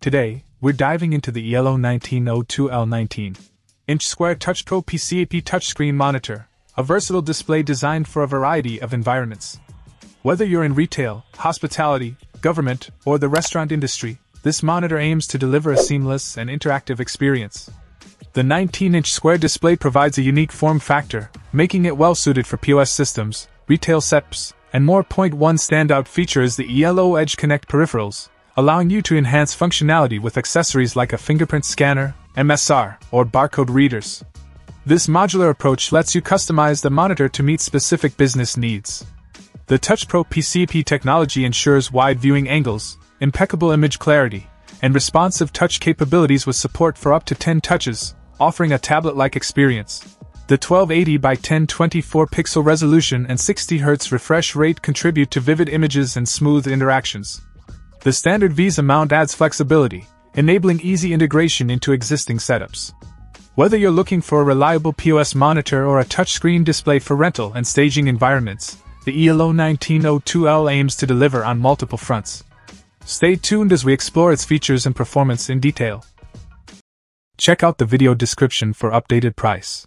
Today, we're diving into the ELO 1902L19 inch square Touch Pro PCAP touchscreen monitor, a versatile display designed for a variety of environments. Whether you're in retail, hospitality, government, or the restaurant industry, this monitor aims to deliver a seamless and interactive experience. The 19 inch square display provides a unique form factor, making it well suited for POS systems, retail setups, and more. Point one standout feature is the ELO Edge Connect peripherals, allowing you to enhance functionality with accessories like a fingerprint scanner, MSR, or barcode readers. This modular approach lets you customize the monitor to meet specific business needs. The TouchPro PCAP technology ensures wide viewing angles, impeccable image clarity, and responsive touch capabilities with support for up to 10 touches, offering a tablet like experience. The 1280 by 1024 pixel resolution and 60 Hz refresh rate contribute to vivid images and smooth interactions. The standard VESA mount adds flexibility, enabling easy integration into existing setups. Whether you're looking for a reliable POS monitor or a touchscreen display for rental and staging environments, the ELO 1902L aims to deliver on multiple fronts. Stay tuned as we explore its features and performance in detail. Check out the video description for updated price.